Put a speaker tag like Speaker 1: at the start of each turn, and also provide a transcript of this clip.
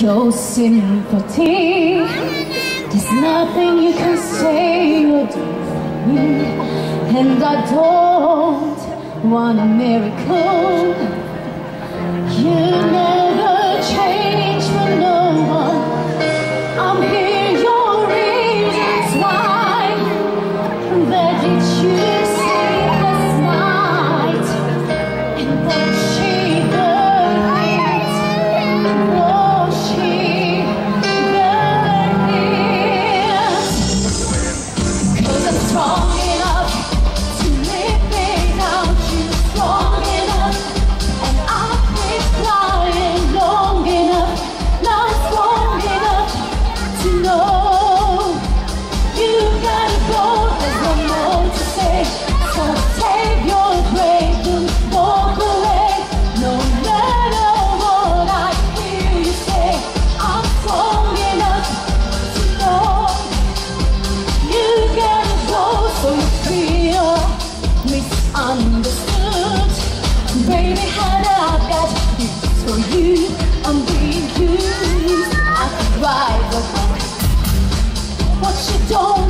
Speaker 1: your sympathy. There's nothing you can say or do for me. And I don't want a miracle. You never change for no one. I'm here, your reasons why. That you sleep last night. And what? what you don't